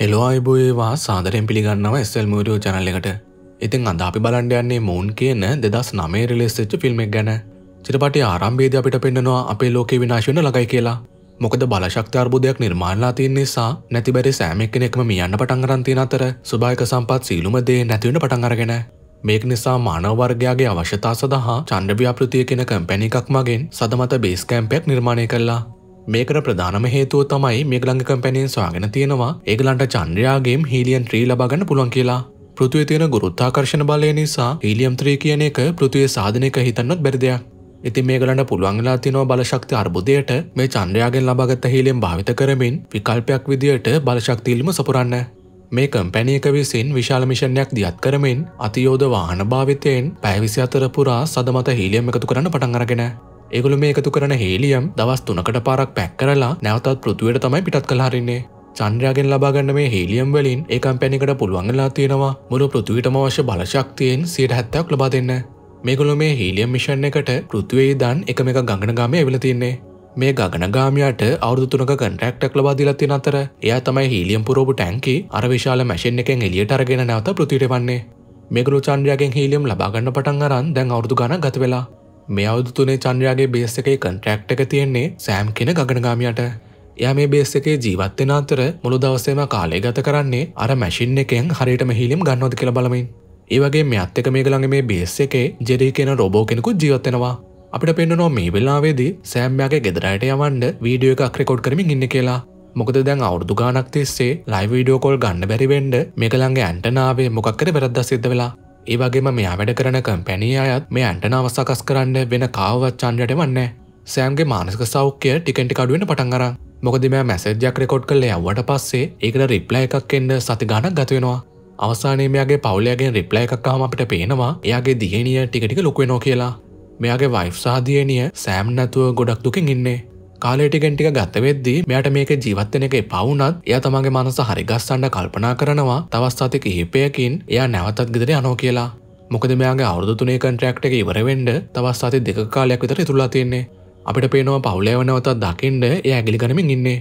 Hello අයිබෝයවා සාදරයෙන් පිළිගන්නවා එස්සල් මූරියෝ channel එකට. ඉතින් අද අපි බලන්ඩ යන්නේ මූන් කියන දෙදස් නමේ රිලෙස්ච්ච ෆිල්ම්ක් ගැන. චිරපටි ආරම්භේද අපිට පෙන්න්නනවා අපේ ලෝක විනාශවන ලගයි කියලා. මොකද බලශක්ති අර්බුදයක් නිර්මාණලා තියන නිසා නැතිබැරි සෑමක් කෙනෙක්ම මියන්න පටන්ගරන්තින අතර සුභායක සම්පත් සීලුමදේ නැතිවන පටන්ගරගෙන මේක නිසා මානවර්ගයාගේ අවශ්‍යතා සඳහා චන්ඩව්‍යාපෘතිය කෙන කම්පැණි එකක් මගෙන් සදමත බේස් කැම්පයක් නිර්මාණය කල්ලා මේකට ප්‍රධානම හේතුව තමයි මේගලංග කම්පැනියෙන් ස්වාගෙන තියෙනවා. ඒගලන්ට චන්ද්‍රයාගේම් හීලියන් ත්‍රී ලබගන්න පුළුවන් කියලා. පෘතිය තියෙන ගුරුත්තාකර්ශණ බලය නිසා හීලියම් ත්‍රී කියන එක පෘතිය සාධනයක හිතන්නත් බැරිදයක් ඉතින් මේගලට පුළුවන්ලා තිනව බලශක්ති අර්බුදයට මේ චන්ද්‍රයාගෙන් ලබගත්ත හීලියම් භාවිත කරමින් විකල්පයක් විදියට බලශක්තිල්ම සපුරන්න. මේ කම්පැනියක විසින් විශාල මිෂණයක් දියත් කරමින් අතියෝධ වාහන භාවිතයෙන් පැවිසි අතර පුරා සදමත හීලියම් එකතු කරන්න පටන් අරගෙන ඒගොලු මේ එකතු කරන හේලියම් දවස් තුනකට පාරක් පැක් කරලා නැවතත් පෘතුවයට තමයි පිටත් කලාරන්නේ චන්ද්‍රයාගෙන් ලබාගන්න මේ හේලියම් වලින් ඒ කම්පැනිකට පුළුවන්ගලා තියෙනවා. මුළු පෘතුවටම අවශ්‍ය බලශක්තියෙන් සියට හැත්තයක් ලබා දෙන්න. මේගොලු මේ හීලියම් මිෂන් එකට පෘතුවේ දන් එකම එක ගඟනගාම එවල තින්නේ. මේ ගගනගාමයට අවුදු තුනක කන්ට්‍රක්ටක් ලබාදිලත්තින අතර එයා තමයි හීලියම් පුරෝපු ටැන්කි අර විශාල මැෂන් එකෙන් එලියට අරගෙන නැවත පෘතිට වන්නේ මේගරු චන්ද්‍රයාගෙන් හීලියම් ලබාගන්න පටන් අරන් දැන් අවුදු ගන ගත වෙලා. මේ අවුදු තුනේ චන්ද්‍රයාගේ බේස් එකේ කන්ට්‍රක්් එක තියෙන්නේ සෑම් කෙන ගගනගාමියට. එයා මේ බේස් එකේ ජීවත්වෙන අතර මුළු දවසේම කාලය ගත කරන්නේ අර මැසින් එකෙන් හරිට මෙහිලිම් ගන්නවද කියල බලමින්. ඒවගේ මෙත් එක මේගළඟ මේ බේස් එකේ ජෙරී කියෙන රොබෝ කෙනෙකු ජීවත්වෙනවා අපිට පෙන්න්නනවා මේ වෙලාවේදී සෑම්යාගේ ගෙදරයට යවන්ඩ වීඩියෝ එක ක්‍රකොඩ් කරමින් ඉන්න කියලා. මොකද දැන් අවුරදු ගානක් තිස්සේ ලයි වීඩියෝ කොල් ගන්න බැරිවෙන්ඩ මේකළන්ගේ ඇන්ටනාවේ මොකක්කර වැරද්ද සිද්ධ වෙලා. ඒවගේම මෙයා වැඩ කරන කම්පැනිය අයත් මේ ඇන්ටනාව සකස් කරන්න වෙන කාවත් චන්ඩට වන්න සෑම්ගේ මානසික සෞඛ්‍ය ටිකෙන්ටි කඩුවෙන පටන් අර මොකද මෙයා මැසෙජ්ජක් රෙකෝඩ් කල්ල යවට පස්සේ ඒකට රිප්ලයි එකක් එන්න සති ගණක් ගතවෙනවා අවසානයමයාගේ පවුලයාගෙන් රිප්ලයි එකක්කාම අපිට පේනවා එයාගේ දියනිය ටිකටික ලොකුවෙනෝ කියලා. මෙයාගේ වයිෆ් සාධියනිය සෑම් නැතුව ගොඩක් දුකින් ඉන්නේ. කාලේටිකෙන්ටික ගත්ත වෙද්දී මෙයට මේක ජීවත්වන එක පවුනත් එය තමගේ මනස හරිගස්සන්න කල්පනා කරනවා තවස් සති කිහිපයකින් එයා නැවතත් ගෙදර යනෝ කියලා. මොකද මෙයාගේ අවුදු තුනේ කන්ට්‍රක්ට එක ඉවරවෙන්ඩ තවස් සති දෙක කාලයක් විතර තුලා තියෙන්නේ. අපිට පේනවා පවුලයවනවතත් දකිින්ඩ එය ඇගිලි ගනමින් ඉන්නේ.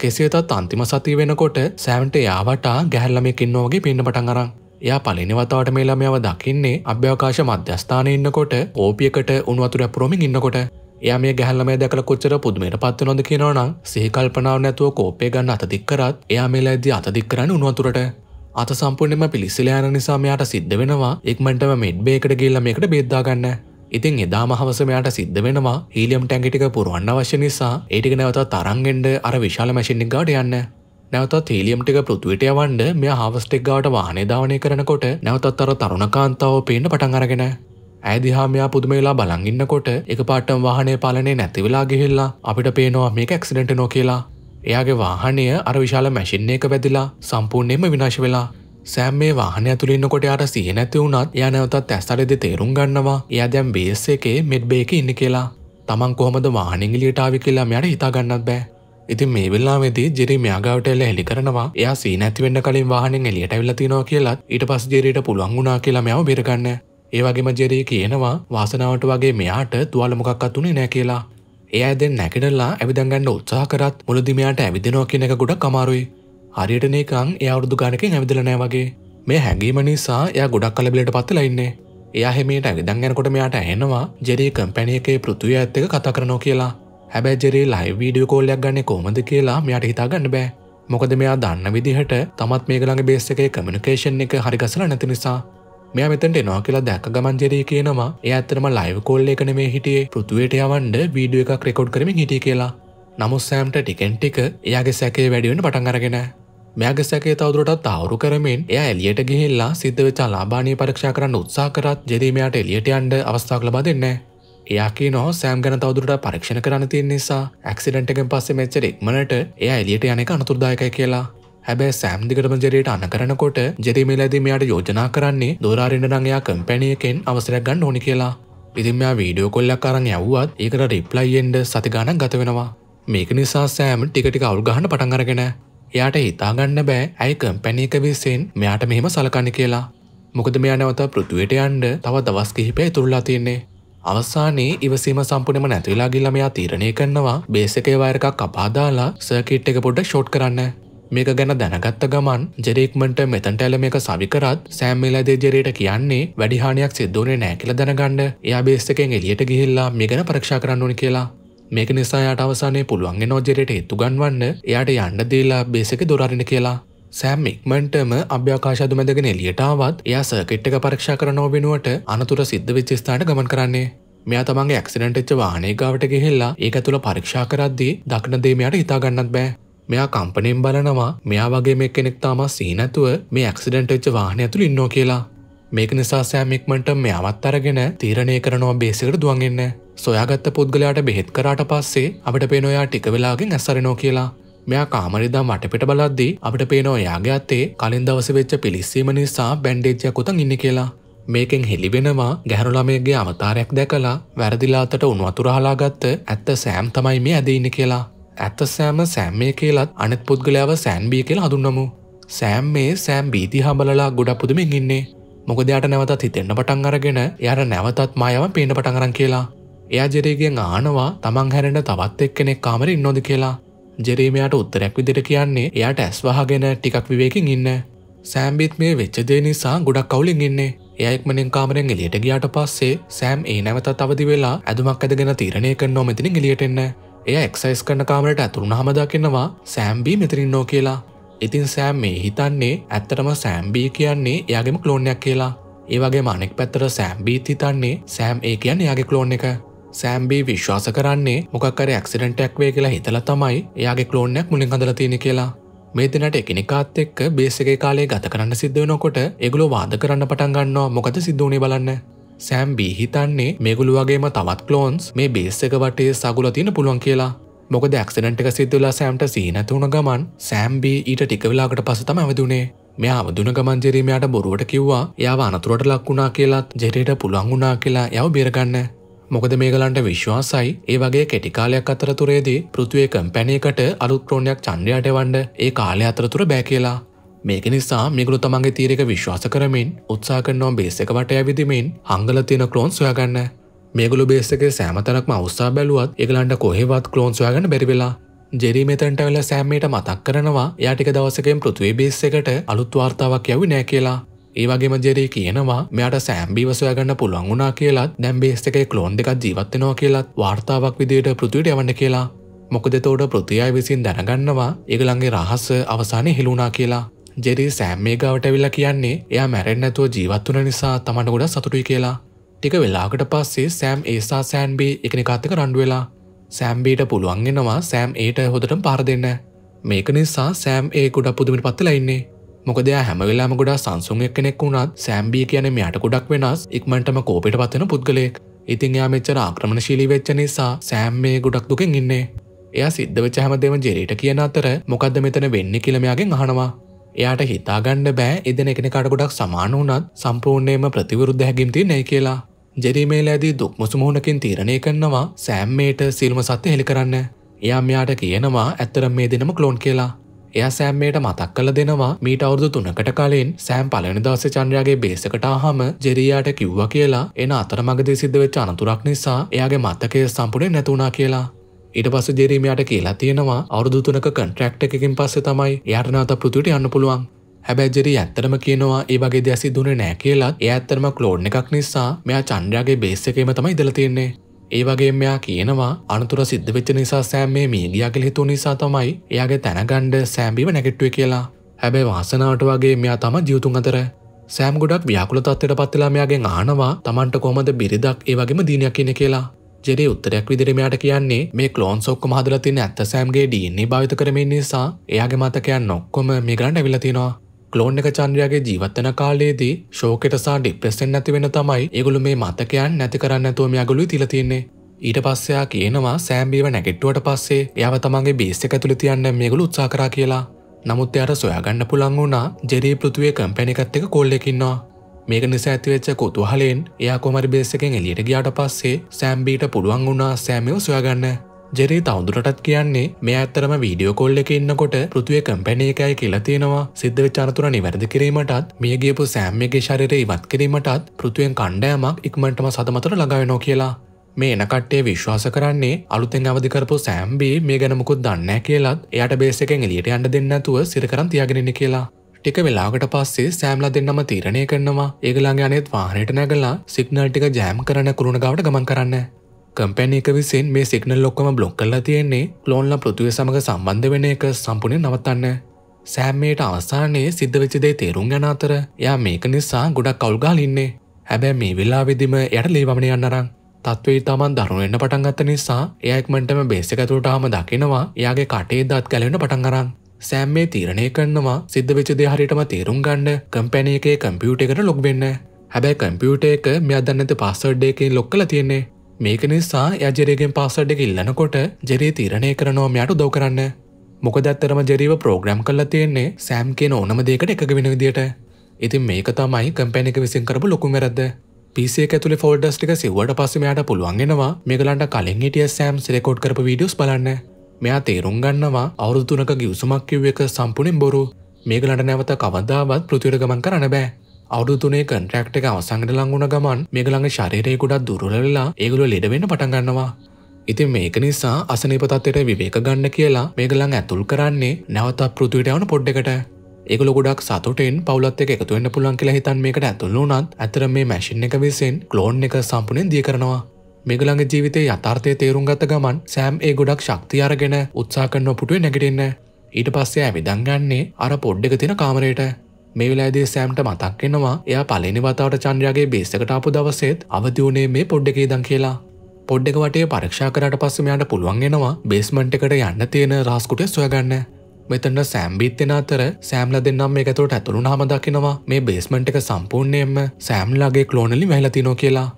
කෙසේතත් අන්තිම සති වෙනකොට සෑම්ට යාවට ගැහැල්ලමකින්නෝගේ පින්න පටන් අරන්. එයා පලිනිවතාවට මේ ළමයව දකින්නේ අභ්‍යවකාශ මධ්‍යස්ථානය ඉන්නකොට ඕපියකට උන්වතුර පුරොමින් ඉන්නකොට. එයා මේ ගැහල්ලම දැකල කොච්චර පුදුමයට පත්ව නොද කියනවනම් සේකල්පනාව නැතුව කෝපය ගන්න අතදික්කරත් එයා මේලා ඇද අතදික් කරන්න උනුවතුරට අත සම්පූර්ණයම පිළිසිලයාන නිසා මෙයාට සිද්ධ වෙනවා එක්මටම මෙඩ් බේකට ගේල්ල මේකට බෙද්දාගන්න ඉතින් එදාම හවසමයාට සිද්ධ වෙනවා හීලියම් ටැන්ගිටික පුරුවන්න අවශ්‍ය නිසා ඒටික නැවත තරන්ගෙන්ඩ අර විශාල මැසිින්ි ගාඩ යන්න. නැවතත් හීලියම්ටික පෘතුවයට යවන්ඩ මෙ හවස්ටෙක් ගාට වාහනේ ධාවනය කරනකොට නැවතත් අර තරුණකාන්තාව පේන පටන් අරගෙන. ඇදිහාමයා පුදුමවෙලා බලංගින්නකොට එක පාටම් වාහනය පාලනය නැතිවෙලා ගෙහිල්ලා අපිට පේනවා මේක ඇක්සිඩෙන්ට නෝ කියලා. එයාගේ වාහනය අර විශාල මැසින් එක වැදිලා සම්පූර්ණයෙන්ම විනාශ වෙලා. සෑම් මේ වාහනය තුළින්නකොට යාට සිහ නැති වුණත් ය නැවතත් ඇස්තරෙද තේරුම් ගන්නවා එයා දැම් බේස එකේ මෙඩ්බේක ඉන්න කියලා. තමන් කොහොමද වාහනිගලියටාවි කියලා මෙයට හිතාගන්නත් බෑ. ඉතින් මේ වෙල්ලාවෙදී ජෙරි මෙයාගාවට එල්ල හෙළි කරනවා එයා සී නැතිවෙන්න කලින් වාහනෙන් එලියට ඇවිල්ලතිනවා කියලත් ඊට පස් ජෙරයට පුළුවන් වුණනා කියලා මෙයාව බෙරගන්න. ඒවගේම ජෙරී කියනවා වාසනාවට වගේ මෙයාට තුවාල මොකක්ත් වුණේ නෑ කියලා. එය ඇදෙන් නැකඩල්ලා ඇවිදගන්න උත්සාහ කරත් මුලදිමයාට ඇවිදිනෝ කියන එක ගොඩක් කමාරුයි. හරියට නේකං එය අවුරදු ගානකින් ඇවිදල නෑ වගේ මේ හැඟීම නිසා එය ගොඩක් කලබිලට පත්තුල ඉන්නේ. එයා හෙමට ඇවිදන් ගැනකොට මෙයාට ඇහෙනවා ජෙරී කම්පැනියකේ පෘතුවය ඇත්තක කතා කරනෝ කියලා. හැබැ ජෙරේ ලයි වීඩියෝ කෝල්ලයක් ගන්න කොමද කියලා මෙයාට හිතාගන්න බෑ. මොකද මෙයා දන්න විදිහට තමත් මේගළඟ බේස් එකේ කමිනිකේෂන් එක හරිගසල නැති නිසා මෙයා මෙතට එනවා කියලා දැක ගමන්ජරී කියනවා. ඒ ඇතරම ලයිව කොල්ල එකන මේ හිටියේ. පෘතුවයට යවන්ඩ වීඩිය එකක් රෙකෝඩ් කරමින් හිටිය කියලා. නමුත් සෑම්ට ටිකෙන්ටික එයාගේ සැකේ වැඩිවෙන පටන් අරගෙන මෙයාගේ සැකේ තවදුරටත් තවරු කරමින් එය එලියට ගිහිල්ලා සිද්ධ වෙච්ච ලාබානය පරක්ෂා කරන්න උත්සා කරත් ජෙදීමයාට එලියට අන්ඩ අවස්ථාවක් ලබා දෙන්න එයාකි නො සෑම් ගැන තවදුරට පරීක්ෂණ කරන්න තිය නිසා ඇක්සිඩන්ට එකෙන් පස්සේ මෙච්චර එක්මනට එය එලියට යනක අනතුරදායකයි කියලා. හැබැ සෑම්දිකටම ජෙරයට අන කරනකොට ජෙරීමේලද මෙයාට යෝජනා කරන්නේ දෝරාරෙන්ට නංයා කම්පැනියකෙන් අවසරයක් ගන්න ඕනි කියලා. ඉතින්මයා වීඩියෝ කොල්ලක් කරන්න යව්වත් ඒකට රිප්ලයිෙන්ඩ සතිගානක් ගත වෙනවා. මේක නිසා සෑම් ටිකටික අවුල්ගහන පටන් අරගෙන එයාට හිතාගන්න බෑ ඇයි කම්පැනියක විස්සෙන් මෙයාට මෙහෙම සලකන්න කියලා. මොකද මෙයා නැවත පෘතුවයට යන්ඩ තව දවස් කිහිපේ තුරලා තියෙන්නේ. අවසානයේ ඉවසීම සම්පුනම නැතිවෙලා ගිල්ලමයා තීරණය කරනවා බේසකේ වයරකක් කපාදාලා සර්කිට් එක පොඩ්ඩ ෂෝට් කරන්න. මේක ගැන දැනගත්ත ගමන් ජෙරේක්මට මෙතන්ට ඇල මේක සවිකරත් සෑම්මලදේ ජෙරේට කියන්නේ වැඩිහානියක් සිද්ධෝනේ නෑ කියල දැනගන්න. එයා බේස්තකෙන් එලියට ගිහිල්ලා මේ ගැන පරක්ෂා කරන්න ඕනි කියලා. මේක නිසායාට අවසානය පුළුවන්ගේ නෝජෙරයට එත්තු ගන්වන්න. එයාට යන්න දීලා බේසක දොරරින කියලා. සෑම් ඉක්මන්ටම අභ්‍යකාශද මැදගෙන එලියටාවත් එයා සර්කෙට්ක පරක්ෂා කරනෝ වෙනුවට අනතුර සිද්ධ විච්චස්ථාට ගමන් කරන්නේ. මෙයා තමන්ගේ ඇක්සිඩන්ට් එච්ච වාහනේ ගාවට ගිහිල්ලා ඒක තුළ පරීක්ෂා කරද්දී දක්න දේ මෙයාට හිතා ගන්නත් බෑ. මෙයා කම්පනයෙන් බලනවා. මෙයා වගේ මේ කෙනෙක් තාම සීනැතුව මේ ඇක්සිඩන්ට් එච්ච වාහනය ඇතුළ ඉන්නෝ කියලා. මේක නිසා සෑමික්මට මෙයාවත් අරගෙන තීරණය කරනවා බේසිකට දුවන්ගන්න සොයාගත්ත පුද්ගලයාට බෙහෙත් කරාට පස්සේ අපට පේනොයා ටික වෙලාගෙන් ඇස්සරනෝ කියලා. මෙයා කාමරිදා මටපිට බලද්දී අපට පේනෝ යාගේ අත්තේ කලින් දවස වෙච්ච පිලිස්සීම නිසා බැන්ඩේජ්ජයක් උතන් ඉන්න කියලා. මේකෙන් හෙළිවෙනවා ගැහරුළමයගේ අවතාරයක් දැකලා වැරදිලාතට උන්වතුරහලාගත්ත ඇත්ත සෑම් තමයි මේ ඇදඉන්න කියලා. ඇත්ත සෑම සෑම්මය කියලත් අනෙත් පුද්ගලයාව සෑන්බී කියලා හඳුන්නමු සෑම් මේ සෑම් බීති හබලලා ගොඩක් පුදුමින් ඉන්නේ. මොකදයාට නැවතත් හිතෙන්න්න පටන් අරගෙන යාර නැවතත් මායම පේන පටන්ගරන් කියලා. එයා ජෙරේගෙන් ආනවා තමන් හැරෙන තවත් එක්කෙනෙක් කාමර ඉන්නොද කියලා. ජෙරීමයාට උත්තරැක් විදිට කියන්නේ එයාට ඇස්වහගෙන ටිකක් විවේකින් ඉන්න. සෑම්බිත් මේ වෙච්චදේ නිසා ගොඩක් කවුලින් ඉන්නේ. එයක්මනින් කාමරෙන් එලියට ගියාට පස්සේ සෑම් ඒ නැවත තවදි වෙලා ඇදුමක් ඇදගෙන තීරණය කන්න නොමතිනින් එලියටෙන්න එය එක්සයිස් කරන කාමරට ඇතුරුණ හමදකින්නවා සෑම්බී මෙතරින්නෝ කියලා. ඉතින් සෑම් මේ හිතන්නේ ඇත්තටම සෑම්බී කියන්නේ එයාගෙම කලෝනයක් කියලා. ඒවගේ මනෙක් පැත්තර සෑම්බීත් හිතන්නේ සෑම් ඒ කියන්න යාගේ කලෝන් එක. සෑම්බී විශ්වාස කරන්නේ මොකක්කර ඇක්සිඩන්ටක් වේ කියලා හිතල තමයි එයාගේ කලෝනයක් මුලින් හඳල තියෙන කියලා. මේ දෙනට එකනිකාත් එක්ක බේසගේ කාලේ ගත කරන්න සිද්ධ වෙනකොට එගුලෝ වාද කරන්න පටන් ගන්නවා. මොකද සිද්ධුවනේ බලන්න. සෑම් බී හිතන්නේ මේගුළු වගේම තවත් කලෝන්ස් මේ බේස් එක වටේ සගුල තියෙන පුළුවන් කියලා. මොකද ඇක්සිඩන්ට් එක සිද්ධලා සෑම්ට සීනැතුුණ ගමන් සෑම්බී ඊට ටිකවෙලාකට පසතම ඇවදුනේ මෙයා අවදුන ගමන් ජෙරීමයාට බොරුවට කිව්වා යාව අනතුරට ලක්වුණා කියලත් ජෙරේට පුළුවන් වුණා කියලා යව බේරගන්න. මොකද මේගලන්ට විශ්වාසයි ඒ වගේ කෙටිකාලයක් අතරතුරේදී පෘතුවේ කම්පැනයකට අලුත් ක්‍රෝණයක් චන්ඩයාට වන්ඩ ඒ කාලය අතරතුර බෑ කියලා. මේක නිසා මිගුළු තමන්ගේ තීරක විශ්වාස කරමින් උත්සා කරනවා බේස එක වට ඇවිදිමින් හංගල තියෙන කලෝන් සොයාගන්න මේගුළු බේසක සෑමතනක්ම අවස්ථා බැලුවත් එකලන්ට කොහෙවත් කලෝන් සොයාගන්න බැරිවෙලා ජෙරි මෙතැන්ට වෙල සෑම්මට මතක් කරනවා යාටික දවසකෙන් පෘතුවේ බේස් එකට අලුත් වාර්තාවක් යවි නෑ කියලා. ඒවගේම ජෙරී කියනවා මෙයට සෑම්බී වසොයාගන්න පුළුවන් වුණා කියලත් දැම් බේස් එකේ කලෝන් දෙකක් ජීවත්වෙනවා කියලත් වාර්තාවක් විදියට පෘතුවට යවන්න කියලා. මොකද තෝට පෘතියයි විසින් දැනගන්නවා ඒගලන්ගේ රහස්ස අවසානය හෙළුණා කියලා. ජෙරි සෑම් මේ ගවට ඇවිල්ලා කියන්නේ එයා මැරෙන්නැතුව ජීවත් වන නිසා තමට ගොඩ සතුටුයි කියලා. ටික වෙලාකට පස්සේ සෑම් ඒසා සෑන්බී එකනිකාත්තක රණ්ඩුවෙලා සෑම්බීට පුළුවන්ගෙනවා සෑම් ඒට හොදට පාර දෙන්න. මේක නිසා සෑම් ඒ ගොඩක් පුදුමිට පත්තලා ඉන්නේ. මොකදයා හැමවෙලාම ගොඩා සංසුන් එක්කෙනෙක් වුණත් සෑම්බී කියන මෙයට ගොඩක් වෙනස් ඉක්මටම කෝපිට පත්වෙන පුද්ගලෙක් ඉතින් යා මෙච්චර ආක්‍රමණශීලී වෙච්ච නිසා සෑම් මේ ගොඩක් දුකෙන් ඉන්නේ. එයා සිද්ධ වෙච්ච හැමදේම ජෙරේට කියන අතර මොකක්ද මෙතන වෙන්න කියලමයාගෙන් අහනවා. එයාට හිතාගණ්ඩ බෑ එදන එකනකට ගොඩක් සමාන වනත් සම්පූර්ණයම ප්‍රතිවරුද්ධ හැකිම්ති නැයි කියලා. ජෙරීමේලෑදී දුක්මුසුමුහුණකින් තීරණය කරනවා සෑම්මේට සිල්ම සත්‍ය හෙළි කරන්න. එයා මෙයාට කියනවා ඇත්තරම් මේ දෙනම කලෝන් කියලා. එය සෑම්මේට මතක් කල දෙනවා මීට අවුදු තුනකට කලින් සෑම් පලනි දවස චන්ද්‍රයාගේ බේසකට හම ජෙරියාට කිව්ව කියලා එන අතරමගදී සිද්ධ වෙච්ච අනතුරක් නිසා එයාගේ මත්තකය සම්පුරෙන් නැතුුණා කියලා. ඊට පස්ස ජෙරීමයට කියලා තියෙනවා අවුදු තුනක කන්ට්‍රක්් එකකින් පස්සේ තමයි යාටනාත පෘතිට යන්න පුළුවන්. හැබැජරි ඇත්තරම කියනවා ඒ වගේ දැසි දුන නෑ කියලත් ඒ ඇත්තරම කලෝඩ් එකක් නිසා මෙයා චන්ඩ්‍රයාගේ බේස එකේම තමයි ඉදල තියෙන්නේ. ඒ වගේ මෙයා කියනවා අනතුර සිද්ධ වෙච්ච නිසා සෑම් මේ මීගිය කළ හිතු නිසා තමයි එයාගේ තැනගණ්ඩ සෑම්බිව නැගෙට්ටුව කියලා. හැබැයි වාසනාවට වගේ මෙයා තම ජියතුන් අතර. සෑම් ගොඩක් ව්‍යාකුල තත්වට පත්වෙලා මෙයාගෙන් ආනවා තමන්ට කොමද බිරිදක් ඒ වගේම දීනයක් කියන කියලා. ජෙරේ උත්තරයක් විදිරමයාට කියන්නේ මේ කලෝන් සොක්කො හදල තින ඇත්ත සෑම්ගේ ඩන්නේ භාවිත කරමින් නිසා එයාගේ මතකයන් නොක්කොම මේ ගරන්ඩ ඇවිලතිනවා කලෝන් එක චන්ද්‍රයාගේ ජීවත්තන කාලයේදී ශෝකටසා ඩිප්‍රෙසෙන් නැති වෙන තමයි ඒගුළු මේ මතකයන් නැති කරන්න ඇතුවම යගුලු තිලතින්නේ ඊට පස්සයා කියනවා සෑම්බීව නැගෙට්ටුවට පස්සේ යව තමන්ගේ බේස්ස ඇතුළ තියන්න මේගුළු උත්සා කරා කියලා. නමුත් එයට සොයාගන්න පුළන් වුණා ජෙරේ පෘතුවේ කම්පැනිකත් එක කොල්ලෙකින්නවා මේක නිසා ඇතිවෙච්ච කොතුහලෙන් එයා කොමරි බේසකෙන් එලියට ගියාට පස්සේ සෑම්බීට පුළුවන් වුණා සෑමයෝ සොයාගන්න. ජෙරේ තවදුරටත් කියන්නේ මේ ඇත්තරම වීඩියෝ කොල්ල එක ඉන්නකොට පෘතුවේ කම්පැනය එකයි කියලා තියෙනවා. සිද්ධ චනතුර නිවැරදි කිරීමටත් මේ ගේපු සෑම්මගේ ශරයට ඉවත් කිරීමටත් පෘතුවෙන් කණ්ඩෑමක් ඉක්මටම සදමතර ලඟවෙනෝ කියලා. මේ එන කට්ටේ විශ්වාස කරන්නේ අලුතෙන් අවදි කරපු සෑම්බී මේ ගැන මුකුත් දන්නේ කියලත් එයාට බේස් එකෙන් එළියට යන්න දෙන්නේ නැතුව සිර කරන් තියාගෙන ඉන්නේ කියලා. ටික වෙලාවකට පස්සේ සෑම්ලා දෙන්නම තීරණය කරනවා ඒගොල්ලන්ගේ අනෙත් වාහනයට නැගලා සිග්නල් ටික ජෑම් කරන කුරුණ ගාවට ගමන් කරන්න. කම්පැනි එක විසින් මේ සිග්නල් ඔක්කොම බ්ලොක් කරලා තියෙන්නේ ක්ලෝන්ලා පෘථිවිය සමග සම්බන්ධ වෙන එක සම්පූර්ණයෙන් නවත්තන්න. සෑම්මේට අවසානයේ සිද්ධ වෙච්ච දේ තේරුම් ගන්න අතර එයා මේක නිසා ගොඩක් කවුල් ගහලා ඉන්නේ. හැබැයි මේ වෙලාවෙදිම එයාට ලේවමන යන්න අරන්. තත්ත්වේ තමන් දරුණු වෙන්න පටන් ගත්ත නිසා එයා ඉක්මනටම බේස් එක ඇතුළට ආවම දකිනවා එයාගේ කටේ දත් ගැලවෙන්න පටන් අරන්. සෑම් මේ තීරණය කරනවා සිද්ධ වෙච්ච දේ හරියටම තේරුම් ගන්න කම්පැනි එකේ කම්පියුටර් එකට ලොග් වෙන්න. හැබැයි කම්පියුටර් එක මෙයා දන්නේ නැති පාස්වර්ඩ් එකකින් ලොක් කරලා තියෙන්නේ. මේක නිසා එයා ජෙරීගෙන් පාස්වර්ඩ් එක ඉල්ලනකොට ජෙරී තීරණය කරනවා මෙයාට උදව් කරන්න. මොකද ඇත්තරම ජෙරීව ප්‍රෝග්‍රෑම් කරලා තියෙන්නේ සෑම් කියන ඕනම දෙයකට එකග වෙන විදියට. ඉතින් මේක තමයි කම්පැනි එක විසින් කරපු ලොකුම වැරද්ද. PC එක ඇතුලේ ෆෝල්ඩර්ස් ටික සිව්වට පස්සේ මෙයාට පුළුවන් වෙනවා මේගලන්ට කලින් හිටිය සෑම් රෙකෝඩ් කරපු වීඩියෝස් බලන්න. මෙයා තේරුම් ගන්නවා අවුරුදු තුනක ගිවිසුමක් කිව්ව එක සම්පූර්ණයෙන් බොරු. මේගලන්ට නැවත කවදාවත් පෘථිවියට ගමන් කරන්න බෑ. අවුරුදු තුනේ කන්ට්‍රැක්ට් එක අවසන්කට ලං වුණ ගමන් මේගලන්ගේ ශරීරය ගොඩක් දුර්වල වෙලා ඒගොල්ලෝ ලෙඩ වෙන්න පටන් ගන්නවා. ඉතින් මේක නිසා අසනීප තත්ත්වයට විවේක ගන්න කියලා මේගොල්ලන් ඇතුල් කරන්නේ නැවතත් පෘථිවියට යවන පොඩ්ඩකට. ඒගොල්ලෝ ගොඩක් සතුටින් පවුලත් එක්ක එකතු වෙන්න පුළුවන් කියලා හිතන් මේකට ඇතුල් වුණත් ඇත්තට මේ මැෂින් එක විසින් ක්ලෝන් එක සම්පූර්ණයෙන් දිය කරනවා. මේගොල්ලන්ගේ ජීවිතයේ යථාර්ථය තේරුම් ගත්ත ගමන් සෑම් ඒ ගොඩක් ශක්තිය අරගෙන උත්සාහ කරන පුටුවේ නැගිටින්න. ඊට පස්සේ ඇවිදන් ගන්නේ අර පොඩ්ඩක තියෙන කාමරයට. මේ වෙලාවේදී සෑම්ට මතක් වෙනවා එයා පළවෙනි වතාවට චන්ද්‍රයාගේ බේස් එකට ආපු දවසෙත් අවදි වුණේ මේ පොඩ්ඩකේ ඉඳන් කියලා. පොඩ්ඩක වටේ පරීක්ෂා කරට පස්ස මෙයාට පුළුවන් වෙනවා බේස්මන්ට් එකට යන්න තියෙන රාස්කුටේ සොයගන්න මෙතන්න සෑම්බීත්තෙන අතර සෑම්ල දෙන්නම් මේ ඇතුට ඇතුළු නාම දකිනවා මේ බේස්මන්ට් එක සම්පූර්ණයෙන්ම සෑම්ලාගේ කලෝනලි වැහලතිනෝ කියලා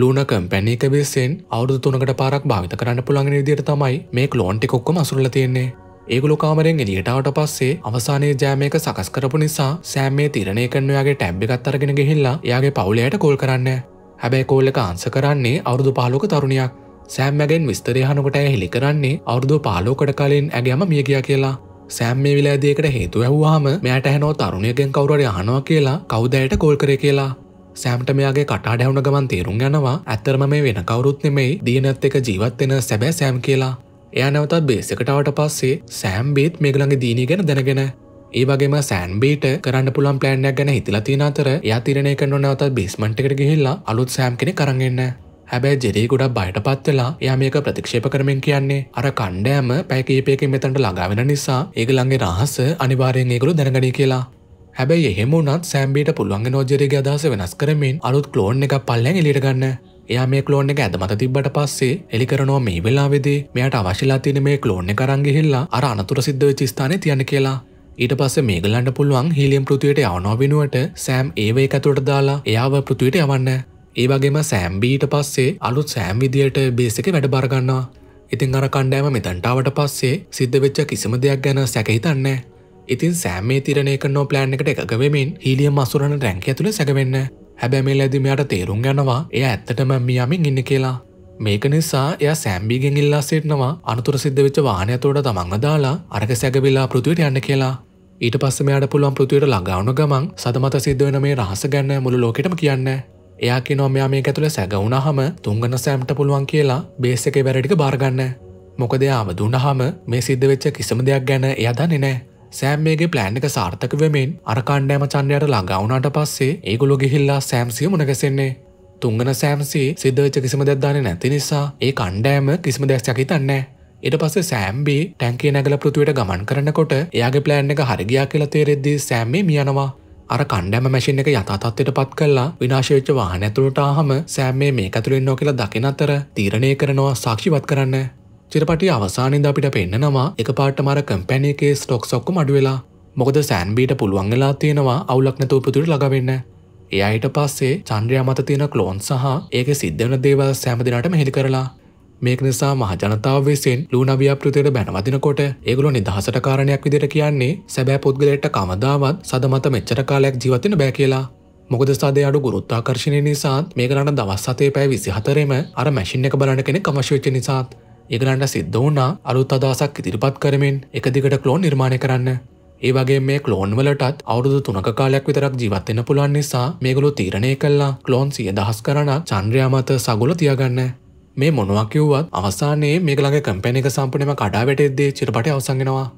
ලූන කම්පැනීක බේසෙන් අවුදු තුනකට පාරක් භාවිත කරන්න පුළන්ගෙන විදියට තමයි මේ කලෝන්ටි කොක්කොම අසුරල තියෙන්නේ. ඒගුලු කාමරෙන් එලියටාවට පස්සේ අවසානයේ ජෑමයක සකස් කරපු නිසා සෑම්මේ තිරණය කරන්නයාගේ ටැබ්ි ගත් අරගෙන ගිහිල්ලා යාගේ පවුලයට කෝල් කරන්න. හැබැයි කෝල්ල එක අන්ස කරන්නේ අවුදු පාලෝක තරුණයක්. සෑම්මගෙන් විස්තරයහනකොට ඇ හෙළි කරන්නේ අවුදු පාලෝකට කලින් ඇගේම මිය ගියා කියලා. සෑම් මේ විලාදයකට හේතු ඇහවාම මෙයට හැනෝ තරුණයගෙන් කවුරට යහනවා කියලා කවුදයට කෝල් කරේ කියලා. සෑම්ට මෙයාගේ කටාඩ ඇවුන ගමන් තේරුම් යනවා. ඇත්තරම මේ වෙන කවරුත් නෙමෙයි දියනත් එක ජීවත්වෙන සැබෑ සෑම් කියලා. එයා නැවතත් බේසකටාවට පස්සේ සෑම් බේත් මේගළඟ දීනී ගැන දැනගෙන. ඒ වගේම සෑන්බේට කරන්න පුළන් ප්ලෑන්යක් ගැන හිතලා තියෙන අතර එයා තිරණය කරන නැවතත් බේස්මන්ට් එකට ගිහිල්ලා අලුත් සෑම් කෙනෙක් කරගෙන හැබැයි ජෙරේ ගොඩක් බයට පත් වෙලා එයා මේක ප්‍රතික්ෂේප කරමින් කියන්නේ අර කණ්ඩෑම පැය කීපයකින් මෙතනට ළඟා වෙන නිසා ඒගොල්ලන්ගේ රහස අනිවාර්යෙන් ඒගොල්ලෝ දැනගනී කියලා. හැබැයි එහෙම වුණත් සෑම්බීට පුළුවන් නෝජරේගේ අදහස වෙනස් කරමින් අලුත් ක්ලෝන් එකක් පල්ලෙන් එළියට ගන්න එයා මේ ක්ලෝන් එක ඇද මත තිබ්බට පස්සේ එලි කරනවා මේ වෙලාවේදී මෙයාට අවශ්‍යලා තියෙන මේ ක්ලෝන් එක අරන් ගිහිල්ලා අර අනතුර සිද්ධ වෙච්ච ස්ථානේ තියන්න කියලා ඊට පස්සේ මේගලන්ට පුළුවන් හීලියම් පෘතිවයට යවනවා වෙනුවට සෑම් ඒවයි ඇතුළට දාලා එයාව පෘතිවයට යවන්න. ඒ වගේම සෑම්බීට පස්සේ අලුත් සෑම් විදියට බේස එක වැඩ බාරගන්නවා. ඉතින් අර කණ්ඩෑම මෙතන්ටාවට පස්සේ සිද්ධ වෙච්ච කිසිම දෙයක් ගැන සැකහිතන්න. ඉතින් සෑම්මේ තිරණය කරනෝ ප්ලෑන් එකට එකග වෙමින් හීලියම් අසුරන රැංක ඇතුළ සැකවෙන්න. හැබැමේ ලැදි මෙයාට තේරුම් යනවා එය ඇත්තටම මියමින් ඉන්න කියලා. මේක නිසා එය සෑම්බිගෙන් ඉල්ලා සිටනවා අනතුර සිද්ධ වෙච්ච වාහනයතෝට තමන්ව දාලා අරක සැගවිලා පෘතිවට යන්න කියලා ඊට පස්ස මෙයාට පුළුවන් පෘතියට ළඟවුණු ගමන් සදමත සිද්ධ වෙන මේ රහස ගැන්න මුළු ලෝකෙටම කියන්න එයා කිනෝ මෙයා මේ ඇතුළ සැගවුණහම තුංගන සෑම්ට පුළුවන් කියලා බේස එක වැරටික බාරගන්න මොකද යාම දුන්නහම මේ සිද්ධ වෙච්ච කිසිම දෙයක් ගැන එයා දන්නේ නෑ සෑම්මේගේ ප්ලෑන් එක සාර්ථක වෙමින් අර කණ්ඩෑම චන්ඩයට ළඟවුණට පස්සේ ඒගොලො ගිහිල්ලා සෑම්සිය මුණගැසෙන්නේ තුංගන සෑම්සි සිද්ධවෙච්ච කිසිම දෙදදාන නැති නිසා ඒ කණ්ඩෑම කිසිම දෙයක් යකිතන්නේ ඉට පස්සේ සෑම්බේ ටැන්කේ නැගල පෘතුවයට ගමන් කරනකොට එයාගේ ප්ලෑන් එක හරිගයා කියලා තේරෙද්දී සෑම්මේ මියනවා. අර කණ්ඩෑම මැසින් එක යථතත්වයට පත් කල්ලා විනාශවෙච්ච වාහන ඇතුළට ආහම සෑම්මේ මේ ඇතුළෙන් නෝ කියලා දකින අතර තීරණය කරනවා සාක්ෂිවත් කරන්න. චිරපටි අවසානින්ද අපිට පෙන්න්නනවා එක පාට මර කම්පැනයකේ ස්ටොක් සොක්ක මඩුවෙලා මොකද සෑන්බීට පුළුවන් වෙලා තියෙනවා අවුලක් නැතුව පෘතුට ලගවෙන්න එයායට පස්සේ චන්ද්‍රයා මත තියෙන කලෝන් සහ ඒක සිද්ධවන දේවල් සෑමදිනට මෙහිදි කරලා. මේක නිසා මහජනතාව විසින් ලූනවියපෘතියට බැනවදිනකොට ඒගුලො නිදහසට කාරණයක් විදිට කියන්නේ සැබෑ පුද්ගලයට කමදාවත් සදමත මෙච්චර කාලයක් ජීවතින බෑ කියලා. මොකද සදේ අඩු ගුරුත්තාකර්ශණය නිසාත් මේ කරන්න දවස් සතේ පැෑ විසි හතරෙම අර මැසින් එක බලන කෙනෙ කමශවෙච්ච නිසාත්. ඒගලන්ට සිද්ධ වුණා අලුත් අදසක් ඉදිරිපත් කරමින් එක දිගට කලෝන් නිර්මාණය කරන්න. ඒ වගේ මේ කලෝන් වලටත් අවුරුදු තුනක කාලයක් විතරක් ජීවත්වෙන පුළුවන් නිසා මේගොලු තීරණය කල්ලා කලෝන් සිය දහස් කරන චන්ද්‍රයා මත සගුල තියගන්න. මේ මොනවා කිව්වත් අවසානයේ මේකලගේ කම්පැනි එක සම්පූර්ණයෙන්ම කඩා වැටෙද්දී චිත්‍රපටය අවසන් වෙනවා.